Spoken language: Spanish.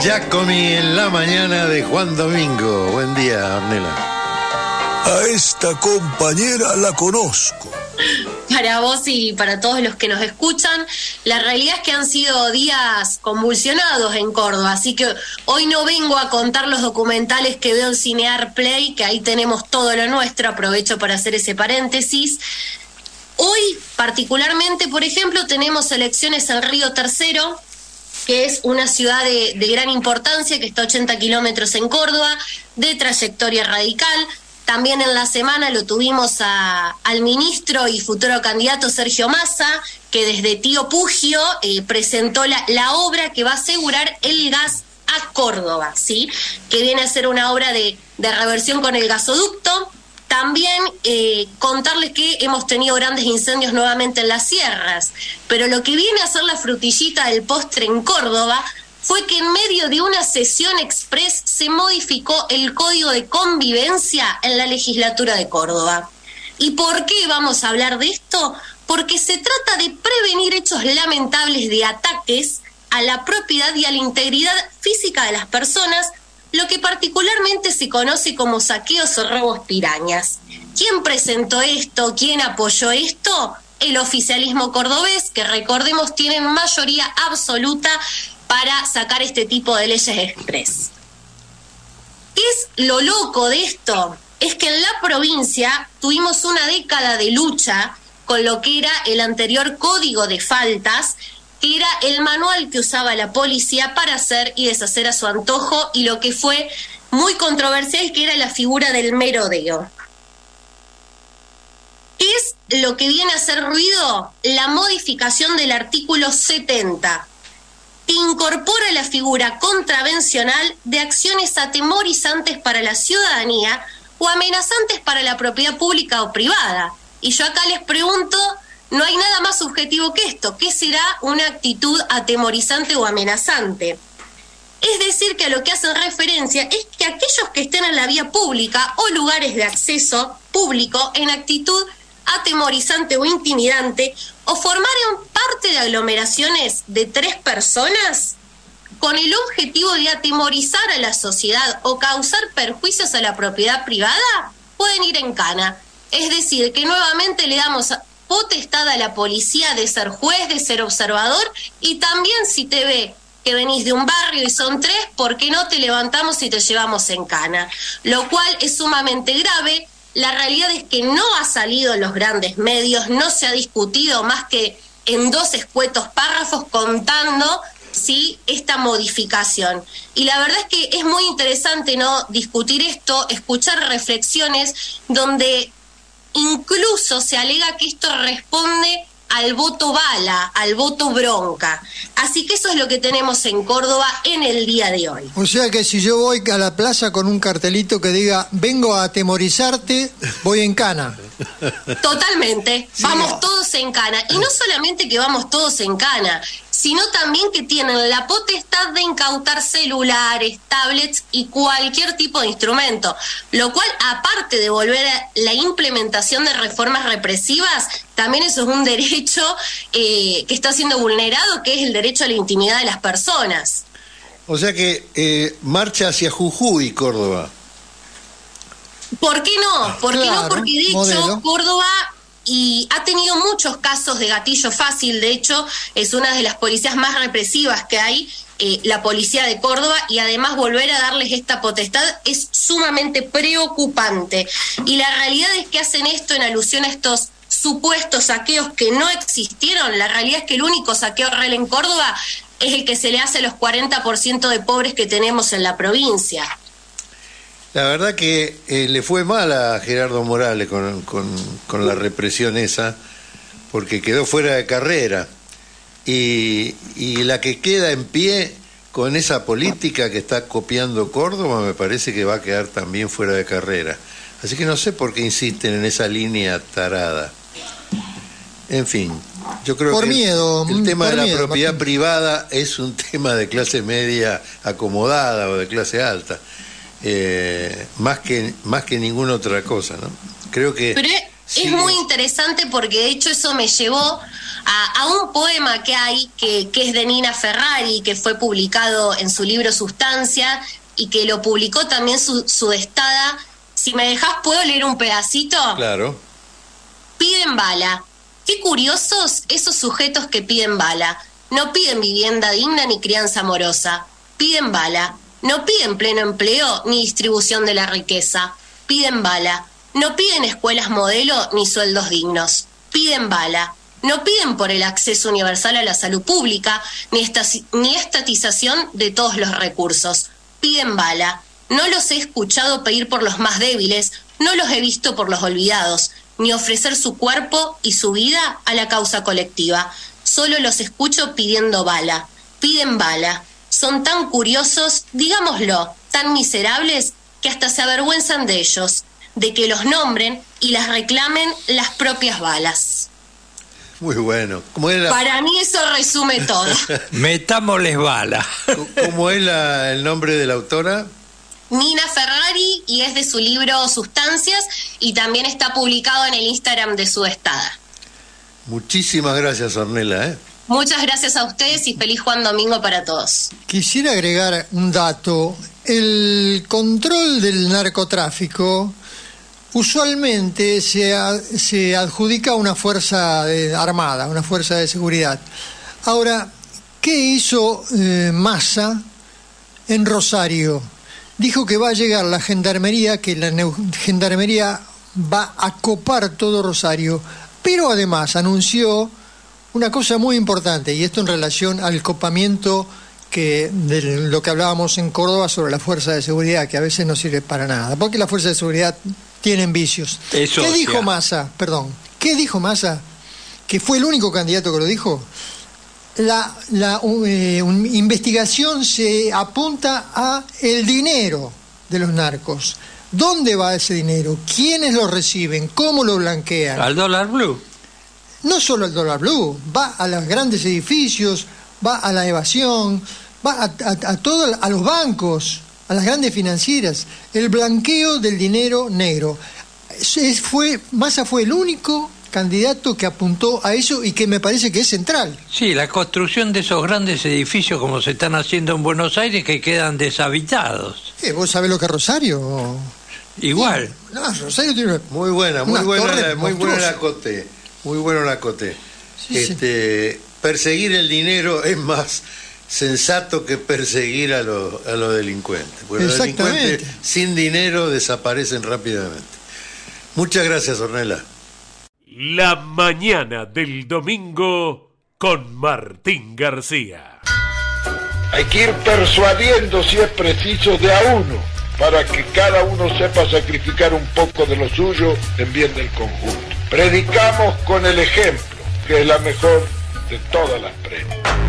Giacomi en la mañana de Juan Domingo. Buen día, Ornella. A esta compañera la conozco. Para vos y para todos los que nos escuchan, la realidad es que han sido días convulsionados en Córdoba, así que hoy no vengo a contar los documentales que veo en Cinear Play, que ahí tenemos todo lo nuestro, aprovecho para hacer ese paréntesis. Hoy, particularmente, por ejemplo, tenemos elecciones en Río Tercero, que es una ciudad de, de gran importancia, que está a 80 kilómetros en Córdoba, de trayectoria radical. También en la semana lo tuvimos a, al ministro y futuro candidato Sergio Massa, que desde Tío Pugio eh, presentó la, la obra que va a asegurar el gas a Córdoba, ¿sí? Que viene a ser una obra de, de reversión con el gasoducto. También eh, contarles que hemos tenido grandes incendios nuevamente en las sierras, pero lo que viene a ser la frutillita del postre en Córdoba fue que en medio de una sesión express se modificó el código de convivencia en la legislatura de Córdoba. ¿Y por qué vamos a hablar de esto? Porque se trata de prevenir hechos lamentables de ataques a la propiedad y a la integridad física de las personas, lo que particularmente se conoce como saqueos o robos pirañas. ¿Quién presentó esto? ¿Quién apoyó esto? El oficialismo cordobés, que recordemos tiene mayoría absoluta para sacar este tipo de leyes express. ¿Qué es lo loco de esto? Es que en la provincia tuvimos una década de lucha con lo que era el anterior código de faltas, que era el manual que usaba la policía para hacer y deshacer a su antojo y lo que fue muy controversial, que era la figura del merodeo. ¿Qué es lo que viene a hacer ruido? La modificación del artículo 70, que incorpora la figura contravencional de acciones atemorizantes para la ciudadanía o amenazantes para la propiedad pública o privada. Y yo acá les pregunto, no hay nada más subjetivo que esto. ¿Qué será una actitud atemorizante o amenazante? Es decir, que a lo que hacen referencia es que aquellos que estén en la vía pública o lugares de acceso público en actitud atemorizante o intimidante o formaron parte de aglomeraciones de tres personas con el objetivo de atemorizar a la sociedad o causar perjuicios a la propiedad privada, pueden ir en cana. Es decir, que nuevamente le damos potestad a la policía de ser juez, de ser observador y también si te ve que venís de un barrio y son tres, ¿por qué no te levantamos y te llevamos en cana? Lo cual es sumamente grave. La realidad es que no ha salido en los grandes medios, no se ha discutido más que en dos escuetos párrafos contando sí esta modificación. Y la verdad es que es muy interesante no discutir esto, escuchar reflexiones donde incluso se alega que esto responde al voto bala, al voto bronca. Así que eso es lo que tenemos en Córdoba en el día de hoy. O sea que si yo voy a la plaza con un cartelito que diga vengo a atemorizarte, voy en cana. Totalmente. Vamos todos en cana. Y no solamente que vamos todos en cana, sino también que tienen la potestad de incautar celulares, tablets y cualquier tipo de instrumento, lo cual aparte de volver a la implementación de reformas represivas, también eso es un derecho eh, que está siendo vulnerado, que es el derecho a la intimidad de las personas. O sea que eh, marcha hacia Jujuy, Córdoba. ¿Por qué no? ¿Por qué no? Porque de hecho modelo. Córdoba y ha tenido muchos casos de gatillo fácil, de hecho es una de las policías más represivas que hay, eh, la policía de Córdoba, y además volver a darles esta potestad es sumamente preocupante. Y la realidad es que hacen esto en alusión a estos supuestos saqueos que no existieron. La realidad es que el único saqueo real en Córdoba es el que se le hace a los 40% de pobres que tenemos en la provincia. La verdad que eh, le fue mal a Gerardo Morales con, con- con la represión esa, porque quedó fuera de carrera. Y, y la que queda en pie con esa política que está copiando Córdoba, me parece que va a quedar también fuera de carrera. Así que no sé por qué insisten en esa línea tarada. En fin, yo creo Por que el- miedo, el, mm, tema de la miedo, propiedad Martín. privada es un tema de clase media acomodada o de clase alta, eh, más, que, más que ninguna otra cosa. ¿no? Creo que Pero- Es muy interesante porque de hecho eso me llevó a, un poema que hay que, que, es de Nina Ferrari, que fue publicado en su libro Sustancia y que lo publicó también su, su estada. Si me dejas, ¿puedo leer un pedacito? Claro. Piden bala. Qué curiosos esos sujetos que piden bala. No piden vivienda digna ni crianza amorosa. Piden bala. No piden pleno empleo ni distribución de la riqueza. Piden bala. No piden escuelas modelo ni sueldos dignos. Piden bala. No piden por el acceso universal a la salud pública ni, ni estatización de todos los recursos. Piden bala. No los he escuchado pedir por los más débiles, no los he visto por los olvidados, ni ofrecer su cuerpo y su vida a la causa colectiva. Solo los escucho pidiendo bala. Piden bala. Son tan curiosos, digámoslo, tan miserables, que hasta se avergüenzan de ellos de que los nombren y las reclamen las propias balas. Muy bueno. Para mí eso resume todo. Metámosles bala. ¿Cómo es el nombre de la autora? Nina Ferrari y es de su libro Sustancias y también está publicado en el Instagram de su estada. Muchísimas gracias, Ornella. ¿eh? Muchas gracias a ustedes y feliz Juan Domingo para todos. Quisiera agregar un dato. El control del narcotráfico usualmente se, adjudica a una fuerza armada, una fuerza de seguridad. Ahora, ¿qué hizo eh, Massa en Rosario? Dijo que va a llegar la gendarmería, que la gendarmería va a copar todo Rosario, pero además anunció una cosa muy importante, y esto en relación al copamiento que de lo que hablábamos en Córdoba sobre la fuerza de seguridad, que a veces no sirve para nada, porque la fuerza de seguridad tienen vicios. ¿Qué dijo Massa? Perdón, ¿qué dijo Massa? Que fue el único candidato que lo dijo. La, la eh, investigación se apunta a el dinero de los narcos. ¿Dónde va ese dinero? ¿Quiénes lo reciben? ¿Cómo lo blanquean? Al dólar blue. No solo al dólar blue, va a los grandes edificios, va a la evasión, va a, a, todo, a los bancos a las grandes financieras, el blanqueo del dinero negro. Es, fue, Massa fue el único candidato que apuntó a eso y que me parece que es central. Sí, la construcción de esos grandes edificios como se están haciendo en Buenos Aires que quedan deshabitados. ¿Vos sabés lo que es Rosario? Igual. No, Rosario tiene muy buena, muy buena, muy buena la cote, muy bueno la cote. este, perseguir el dinero es más sensato que perseguir a, los a los delincuentes. Porque los delincuentes sin dinero desaparecen rápidamente. Muchas gracias, Ornella. La mañana del domingo con Martín García. Hay que ir persuadiendo si es preciso de a uno para que cada uno sepa sacrificar un poco de lo suyo en bien del conjunto. Predicamos con el ejemplo, que es la mejor de todas las premias.